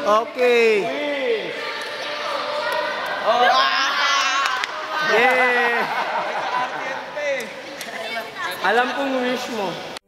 Okay. Oh. Yeah. Alam kong wish mo.